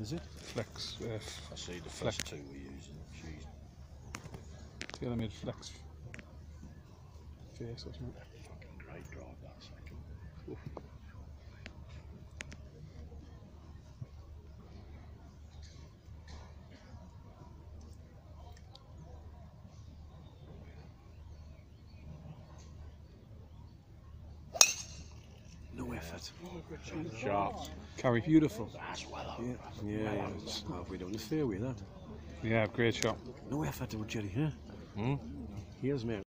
Is it? Flex. Uh, I see the Flex. first two we're using. She's the other mid flex. Face or something. fucking great drive that second. No effort. Sharp. Carry. Beautiful. That's well. Yeah, yeah, yeah. It's down the fairway, that. Yeah, great shot. No effort, to Jerry, huh? Hmm? Here's me.